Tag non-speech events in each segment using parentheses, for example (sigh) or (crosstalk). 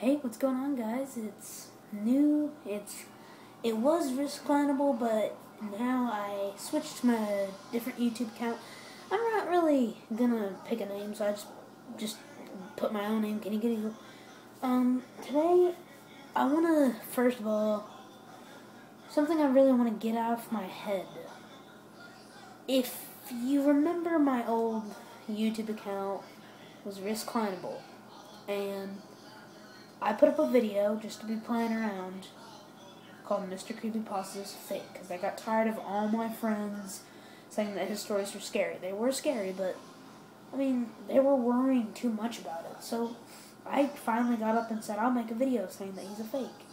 Hey, what's going on, guys? It's new. It's it was reclinable, but now I switched to my different YouTube account. I'm not really gonna pick a name, so I just just put my own name. Can you get it? Um, today I wanna first of all something I really want to get out of my head. If you remember my old YouTube account was Risclinable, and I put up a video just to be playing around called Mr. Creepypasta's Fake because I got tired of all my friends saying that his stories were scary. They were scary, but I mean, they were worrying too much about it. So I finally got up and said, I'll make a video saying that he's a fake.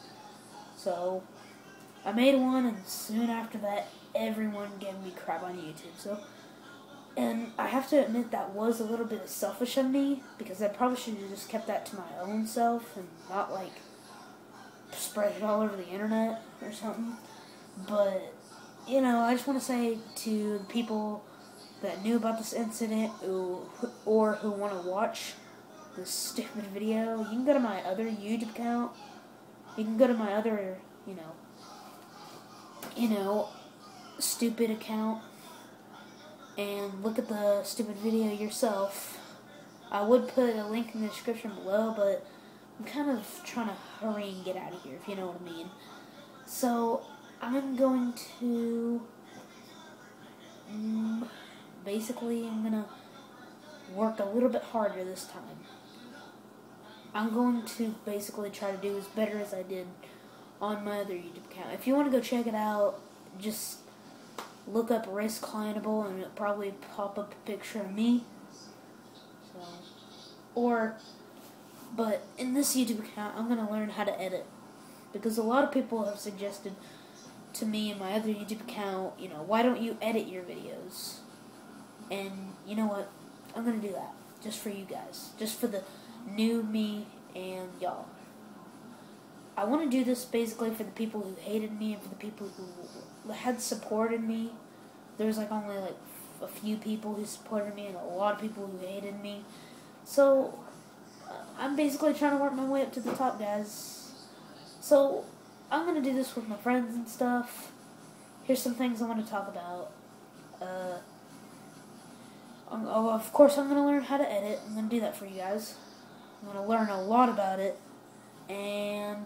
So I made one, and soon after that, everyone gave me crap on YouTube. So and I have to admit that was a little bit selfish of me because I probably should have just kept that to my own self and not like spread it all over the internet or something. But you know, I just want to say to the people that knew about this incident who, or who want to watch this stupid video, you can go to my other YouTube account. You can go to my other, you know, you know, stupid account and look at the stupid video yourself. I would put a link in the description below, but I'm kind of trying to hurry and get out of here, if you know what I mean. So, I'm going to. Um, basically, I'm going to work a little bit harder this time. I'm going to basically try to do as better as I did on my other YouTube account. If you want to go check it out, just look up Risclinable and it'll probably pop up a picture of me. So, or, but in this YouTube account, I'm going to learn how to edit. Because a lot of people have suggested to me in my other YouTube account, you know, why don't you edit your videos? And you know what? I'm going to do that. Just for you guys. Just for the new me and y'all. I want to do this basically for the people who hated me and for the people who had supported me. There was like only like a few people who supported me and a lot of people who hated me. So uh, I'm basically trying to work my way up to the top, guys. So I'm gonna do this with my friends and stuff. Here's some things I want to talk about. Uh, oh, of course, I'm gonna learn how to edit. I'm gonna do that for you guys. I'm gonna learn a lot about it, and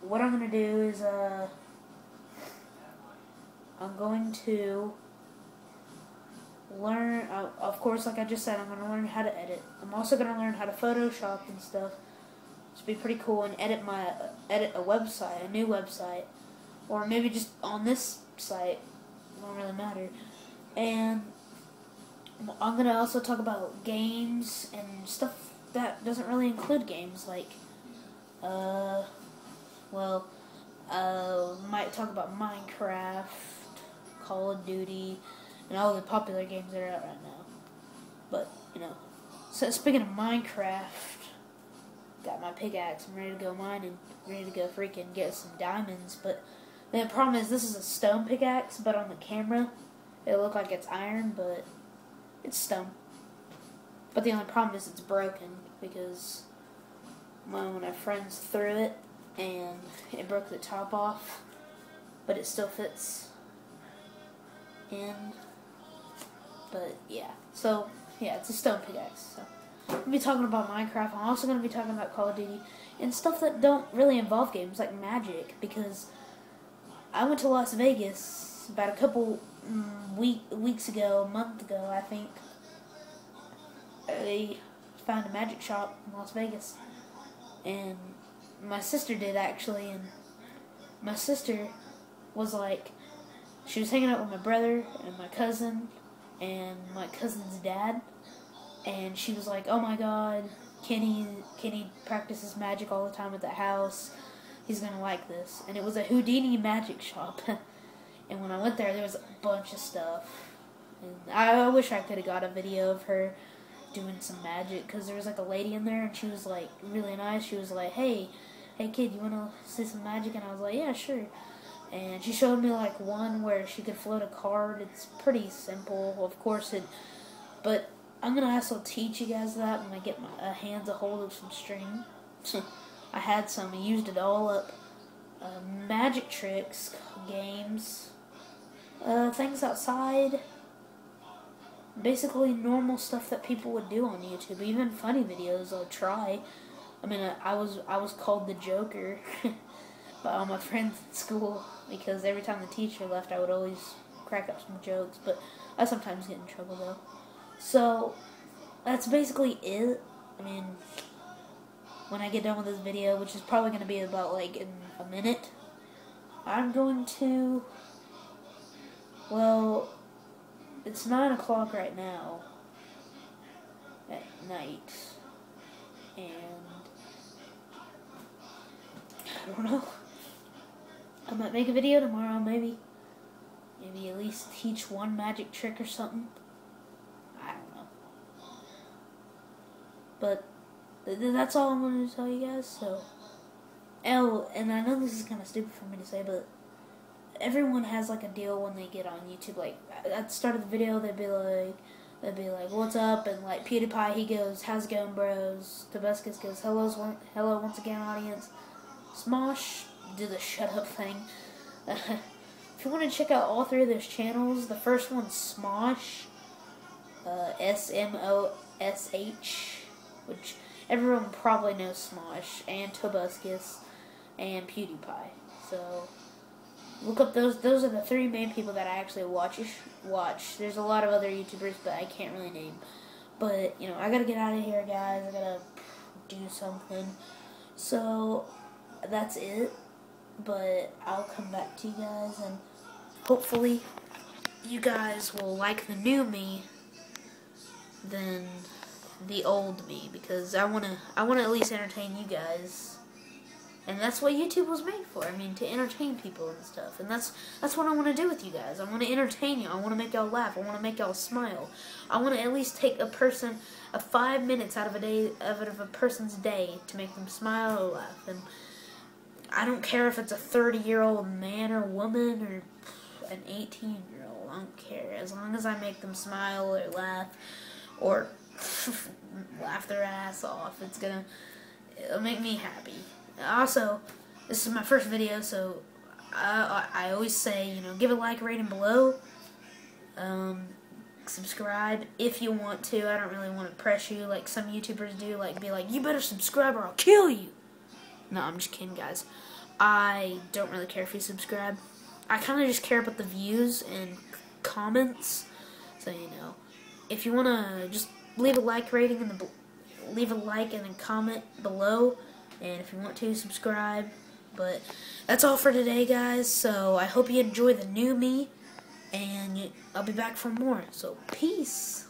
what I'm to do is, uh, I'm going to learn, uh, of course, like I just said, I'm going to learn how to edit. I'm also going to learn how to Photoshop and stuff. It's be pretty cool and edit my, uh, edit a website, a new website, or maybe just on this site. It don't really matter. And I'm going to also talk about games and stuff that doesn't really include games, like, uh, well, uh, might talk about Minecraft, Call of Duty, and all the popular games that are out right now. But, you know, so speaking of Minecraft, got my pickaxe, I'm ready to go mining, ready to go freaking get some diamonds, but the problem is this is a stone pickaxe, but on the camera, it look like it's iron, but it's stone. But the only problem is it's broken, because one of my friends threw it, and it broke the top off, but it still fits in. But yeah, so yeah, it's a stone pickaxe. So I'm gonna be talking about Minecraft. I'm also gonna be talking about Call of Duty and stuff that don't really involve games like Magic because I went to Las Vegas about a couple mm, week weeks ago, a month ago, I think. I found a magic shop in Las Vegas, and my sister did actually, and my sister was like, she was hanging out with my brother and my cousin and my cousin's dad, and she was like, "Oh my God, Kenny, Kenny practices magic all the time at the house. He's gonna like this." And it was a Houdini magic shop, (laughs) and when I went there, there was a bunch of stuff. And I, wish I could have got a video of her doing some magic because there was like a lady in there and she was like really nice. She was like, "Hey, hey kid, you wanna see some magic?" And I was like, "Yeah, sure." And she showed me like one where she could float a card. It's pretty simple, of course it, but I'm gonna also teach you guys that when I get my uh, hands a hold of some string. (laughs) I had some. I used it all up. Uh, magic tricks, games, uh, things outside. Basically, normal stuff that people would do on YouTube. Even funny videos, I'll try. I mean, I, I was I was called the Joker (laughs) by all my friends at school because every time the teacher left, I would always crack up some jokes. But I sometimes get in trouble though. So that's basically it. I mean, when I get done with this video, which is probably going to be about like in a minute, I'm going to, well, it's 9 o'clock right now at night, and I don't know. I might make a video tomorrow, maybe. Maybe at least teach one magic trick or something. I don't know. But that's all I'm going to tell you guys. So, oh, and I know this is kind of stupid for me to say, but everyone has like a deal when they get on YouTube. Like at the start of the video, they'd be like, they'd be like, "What's up?" and like PewDiePie, he goes, "How's it going, bros?" Tobuscus goes, "Hello, hello, once again, audience." Smosh do the shut up thing. (laughs) if you want to check out all three of those channels, the first one's Smosh, uh, S M O S H, which everyone probably knows Smosh, and Tobuscus, and PewDiePie. So look up those. Those are the three main people that I actually watch. Watch. There's a lot of other YouTubers, but I can't really name. But you know, I gotta get out of here, guys. I gotta do something. So that's it. But I'll come back to you guys, and hopefully, you guys will like the new me. than the old me because I wanna I wanna at least entertain you guys. And that's what YouTube was made for. I mean, to entertain people and stuff. And that's that's what I want to do with you guys. I want to entertain you. I want to make y'all laugh. I want to make y'all smile. I want to at least take a person a five minutes out of a day out of a person's day to make them smile or laugh. And I don't care if it's a 30 year old man or woman or an 18 year old. I don't care as long as I make them smile or laugh or (laughs) laugh their ass off. It's gonna it'll make me happy. Also, this is my first video, so I, I always say, you know, give a like, rating below. Um, subscribe if you want to. I don't really want to press you like some YouTubers do, like be like, you better subscribe or I'll kill you. No, I'm just kidding, guys. I don't really care if you subscribe. I kind of just care about the views and comments. So, you know, if you want to just leave a like rating and leave a like and a comment below and if you want to subscribe but that's all for today guys so I hope you enjoy the new me and I'll be back for more so peace